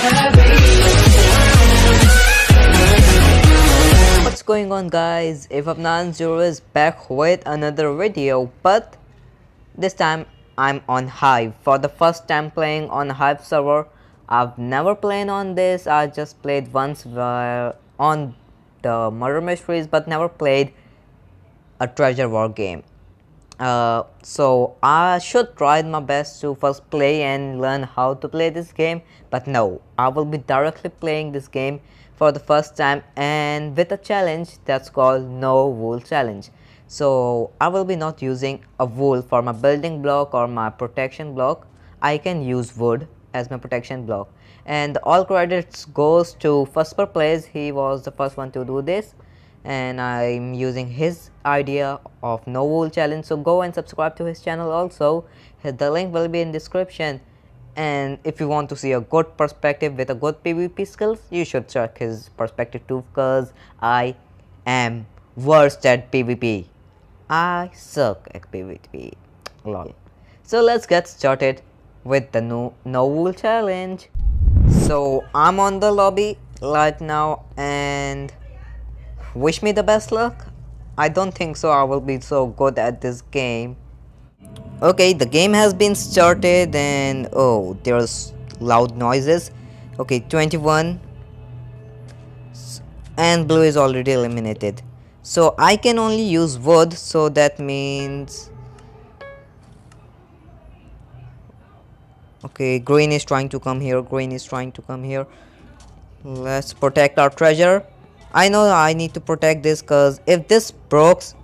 What's going on guys? if Ifafnan Zero is back with another video but this time I'm on Hive for the first time playing on Hive server. I've never played on this, I just played once uh, on the murder mysteries but never played a treasure war game. Uh, so I should try my best to first play and learn how to play this game but no I will be directly playing this game for the first time and with a challenge that's called no wool challenge. So I will be not using a wool for my building block or my protection block. I can use wood as my protection block. And all credits goes to Fussper Playz. He was the first one to do this and I'm using his idea of no wool challenge so go and subscribe to his channel also. The link will be in description. And if you want to see a good perspective with a good PvP skills you should check his perspective too because I am worst at PvP I suck at PvP lol so let's get started with the no, no wool challenge. So I'm on the lobby right now and wish me the best luck? I don't think so. I will be so good at this game. Okay the game has been started and oh there's loud noises. Okay 21 and blue is already eliminated. So I can only use wood so that means okay green is trying to come here green is trying to come here. Let's protect our treasure I know I need to protect this because if this breaks,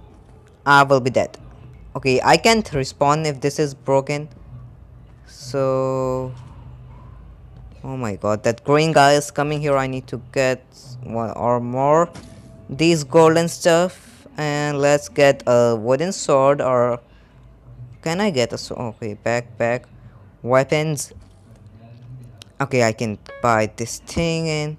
I will be dead. Okay, I can't respawn if this is broken. So... Oh my god, that green guy is coming here. I need to get one or more. These golden stuff. And let's get a wooden sword or... Can I get a sword? Okay, backpack. Weapons. Okay, I can buy this thing and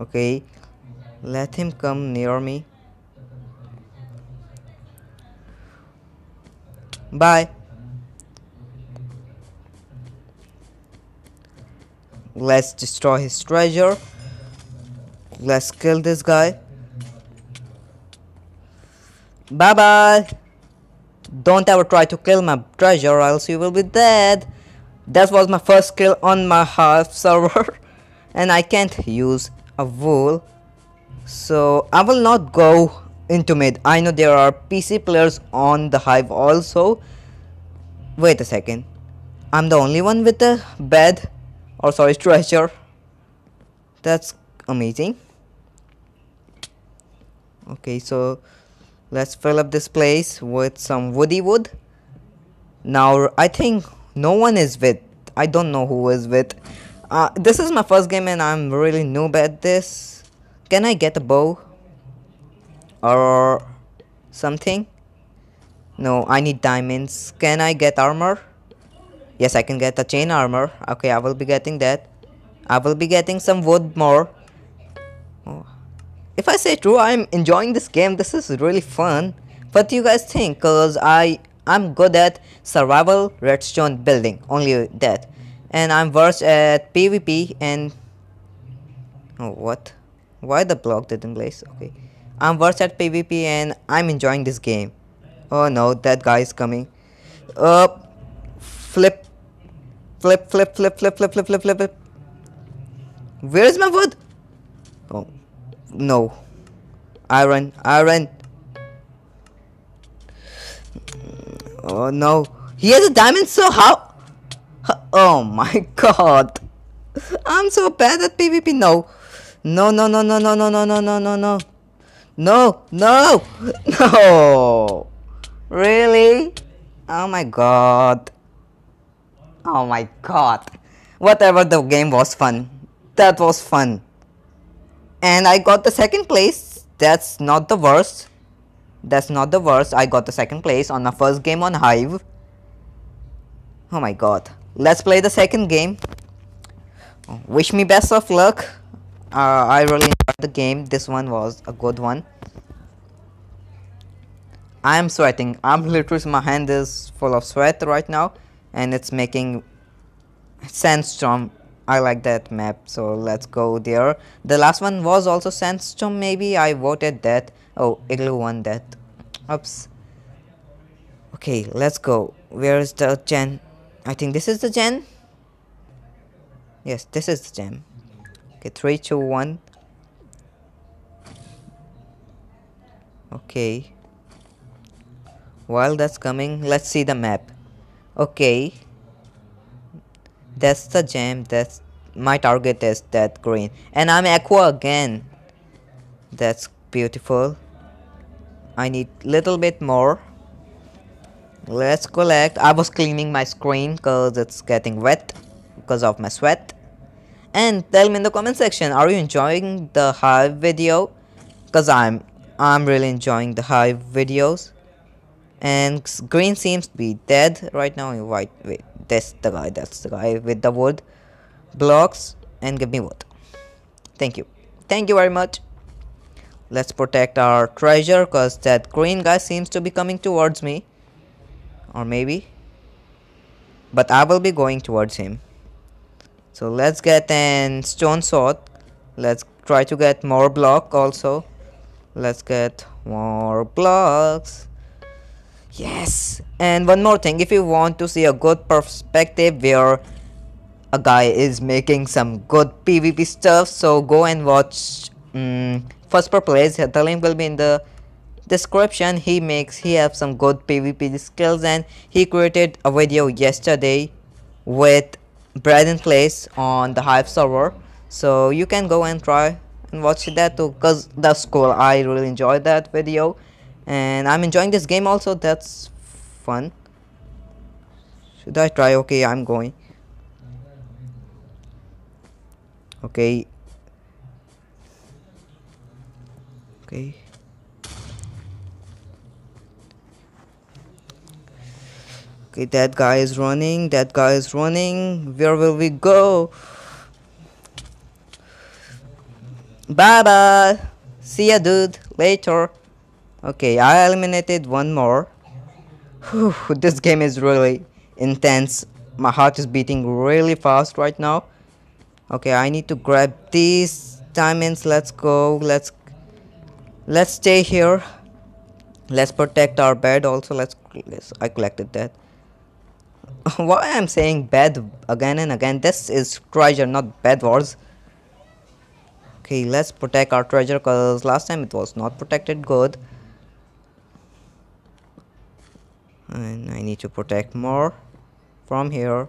okay? Let him come near me. Bye. Let's destroy his treasure. Let's kill this guy. Bye bye don't ever try to kill my treasure or else you will be dead. That was my first kill on my Hive server and I can't use a wool. So I will not go into mid. I know there are PC players on the hive also. Wait a second. I'm the only one with a bed. Or sorry treasure. That's amazing. Okay so let's fill up this place with some woody wood. Now I think no one is with I don't know who is with uh, this is my first game and I'm really noob at this. Can I get a bow? Or something? No, I need diamonds. Can I get armor? Yes, I can get a chain armor. Okay, I will be getting that. I will be getting some wood more. Oh. If I say true, I'm enjoying this game. This is really fun. What do you guys think? Cause I I'm good at survival redstone building. Only that and I'm worse at PvP and oh what? Why the block didn't place okay. I'm worse at PvP and I'm enjoying this game. Oh no that guy is coming. Uh, flip. Flip flip flip flip flip flip flip flip flip. Where is my wood? Oh no. Iron iron oh no. He has a diamond so how Oh my god. I'm so bad at PvP. No. No, no, no, no, no, no, no, no, no, no, no. No, no, no. Really? Oh my god. Oh my god. Whatever the game was fun. That was fun. And I got the second place. That's not the worst. That's not the worst. I got the second place on my first game on Hive. Oh my god let's play the second game wish me best of luck uh, I really enjoyed the game this one was a good one I'm sweating. I'm literally my hand is full of sweat right now and it's making sandstorm. I like that map so let's go there. The last one was also sandstorm maybe I voted that. Oh igloo won that. Oops. Okay let's go. Where is the gen? I think this is the gen. Yes this is the gem. Okay three two one. Okay. While that's coming let's see the map. Okay. That's the gem that's my target is that green. And I'm aqua again. That's beautiful. I need little bit more let's collect. I was cleaning my screen because it's getting wet because of my sweat. And tell me in the comment section are you enjoying the hive video? Because I'm I'm really enjoying the hive videos. And green seems to be dead right now. White wait that's the guy that's the guy with the wood blocks. And give me wood. Thank you. Thank you very much. Let's protect our treasure because that green guy seems to be coming towards me or maybe. But I will be going towards him. So let's get an stone sword. Let's try to get more block also. Let's get more blocks. Yes. And one more thing, if you want to see a good perspective where a guy is making some good PvP stuff, so go and watch um, Fussper Playz. The link will be in the description. He makes, he have some good PvP skills and he created a video yesterday with BradenPlays on the Hive server. So you can go and try and watch that too because that's cool. I really enjoyed that video and I'm enjoying this game also that's fun should I try okay I'm going okay okay okay that guy is running that guy is running where will we go bye bye see ya dude later Okay, I eliminated one more. Whew, this game is really intense. My heart is beating really fast right now. Okay, I need to grab these diamonds. Let's go. Let's let's stay here. Let's protect our bed also. Let's, let's I collected that. Why I'm saying bad again and again? This is treasure, not bad wars. Okay, let's protect our treasure because last time it was not protected good. and I need to protect more from here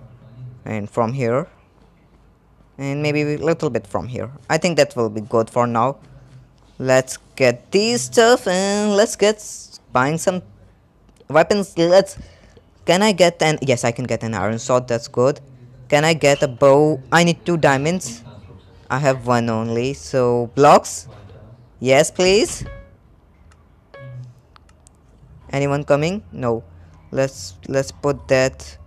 and from here and maybe a little bit from here I think that will be good for now let's get these stuff and let's get buying some weapons let's can I get an yes I can get an iron sword that's good. Can I get a bow? I need two diamonds. I have one only so blocks? Yes please. Anyone coming? No. Let's let's put that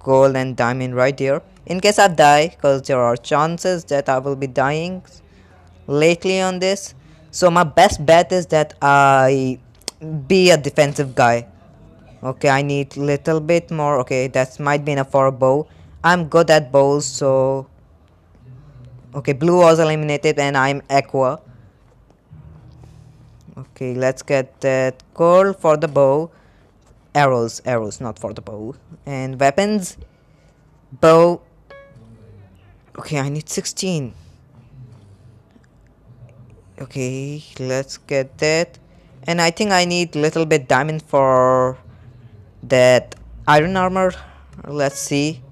gold and diamond right here. In case I die because there are chances that I will be dying lately on this. So my best bet is that I be a defensive guy okay I need little bit more. Okay that might be enough for a bow. I'm good at bows so okay blue was eliminated and I'm aqua. Okay let's get that gold for the bow. Arrows arrows not for the bow. And weapons? Bow. Okay i need 16 okay let's get that. And i think i need little bit diamond for that iron armor let's see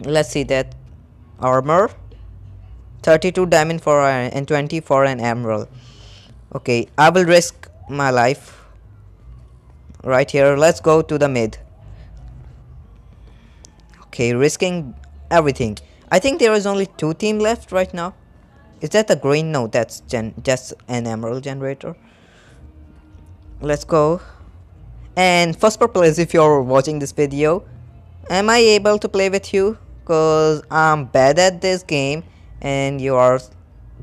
let's see that armor 32 diamond for uh, and 20 for an emerald. Okay i will risk my life right here. Let's go to the mid. Okay risking everything. I think there is only two team left right now. Is that a green? No that's just an emerald generator. Let's go and Fussper Playz if you're watching this video am I able to play with you because I'm bad at this game and you are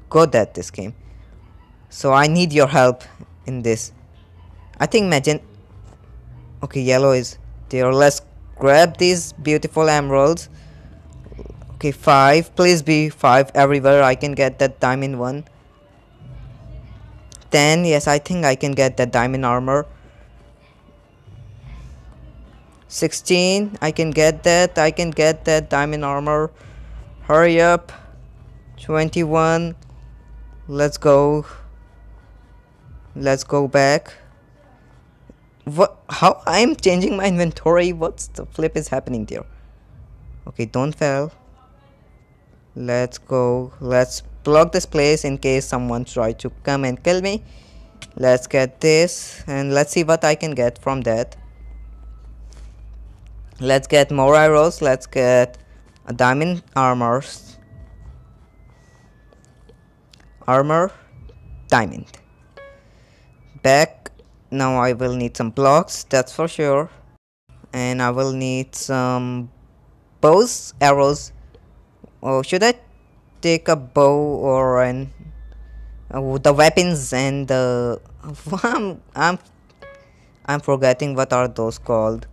good at this game so I need your help in this I think magenta. Okay, yellow is there. Let's grab these beautiful emeralds. Okay, five. Please be five everywhere. I can get that diamond one. Ten. Yes, I think I can get that diamond armor. 16 I can get that I can get that diamond armor. Hurry up. 21 let's go. Let's go back. What how i'm changing my inventory? What's the flip is happening there? Okay don't fail. Let's go. Let's block this place in case someone try to come and kill me. Let's get this and let's see what i can get from that let's get more arrows. Let's get a diamond armors armor. Diamond. Back. Now I will need some blocks that's for sure. And I will need some bows arrows. Oh should I take a bow or an uh, the weapons and the I'm, I'm I'm forgetting what are those called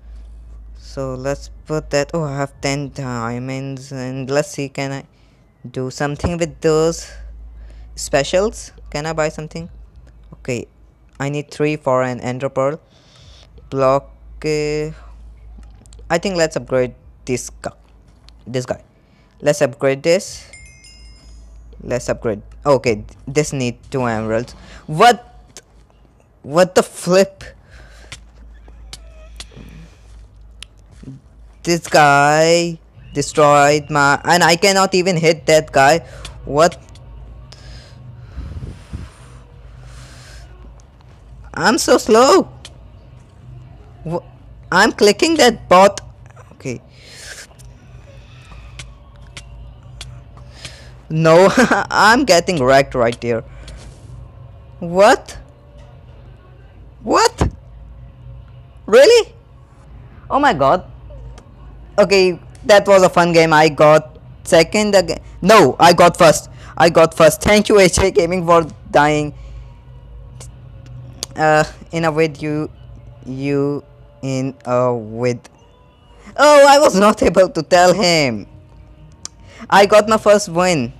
so let's put that oh I have 10 diamonds and let's see can I do something with those specials? Can I buy something? Okay I need three for an ender pearl. Block uh, I think let's upgrade this guy this guy. Let's upgrade this. Let's upgrade okay this need two emeralds. What what the flip this guy destroyed my and I cannot even hit that guy what I'm so slow. I'm clicking that bot. Okay. No, I'm getting wrecked right there. What? What? Really? Oh my god. Okay, that was a fun game. I got second again. No, I got first. I got first. Thank you, HA Gaming, for dying uh, in a with you you in a with oh I was not able to tell him I got my first win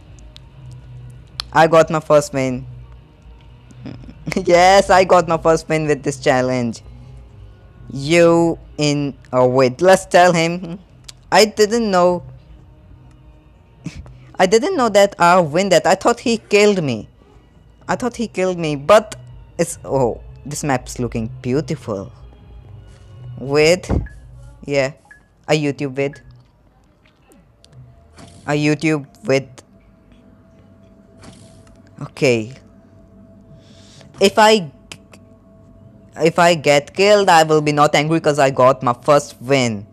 I got my first win yes I got my first win with this challenge you in a with let's tell him I didn't know I didn't know that I'll win that. I thought he killed me. I thought he killed me but it's oh this map's looking beautiful. With yeah a youtube with a youtube with okay. If i if i get killed i will be not angry because i got my first win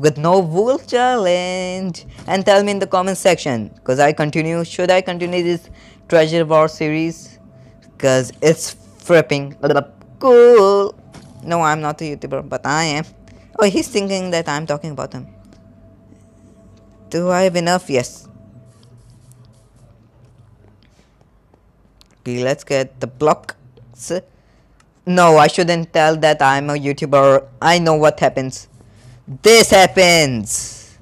with no wool challenge. And tell me in the comment section because i continue should i continue this treasure war series? Because it's fripping cool. No i'm not a youtuber but i am. Oh he's thinking that i'm talking about him. Do i have enough? Yes. Okay let's get the blocks. No i shouldn't tell that i'm a youtuber. I know what happens this happens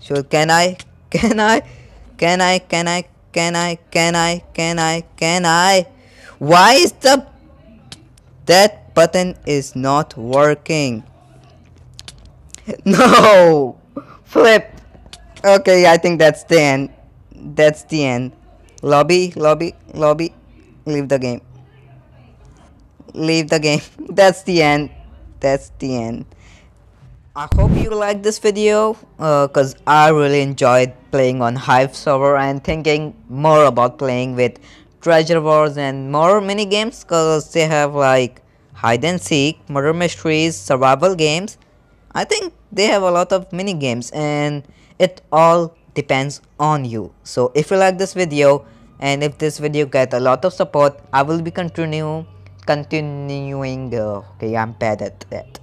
so can i can i can i can i can I? Can I? Can I? Can I? Why is the... That button is not working. No! Flip! Okay, I think that's the end. That's the end. Lobby, lobby, lobby. Leave the game. Leave the game. That's the end. That's the end. I hope you liked this video because uh, I really enjoyed playing on Hive server and thinking more about playing with Treasure Wars and more mini games because they have like hide and seek, murder mysteries, survival games. I think they have a lot of mini games and it all depends on you. So if you like this video and if this video get a lot of support, I will be continue continuing. Okay, I'm bad at that.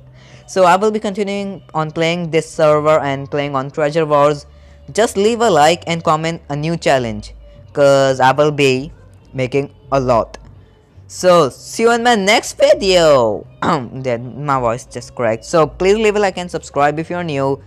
So I will be continuing on playing this server and playing on Treasure Wars. Just leave a like and comment a new challenge because I will be making a lot. So see you in my next video. then my voice just cracked. So please leave a like and subscribe if you're new.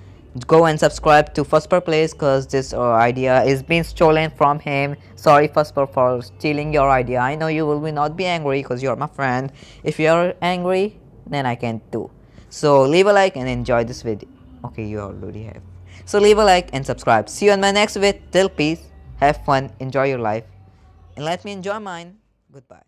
Go and subscribe to Fussper Playz because this uh, idea is being stolen from him. Sorry Fussper for stealing your idea. I know you will be not be angry because you're my friend. If you're angry, then I can't do. So leave a like and enjoy this video. Okay, you already have. So leave a like and subscribe. See you in my next video. Till peace. Have fun. Enjoy your life. And let me enjoy mine. Goodbye.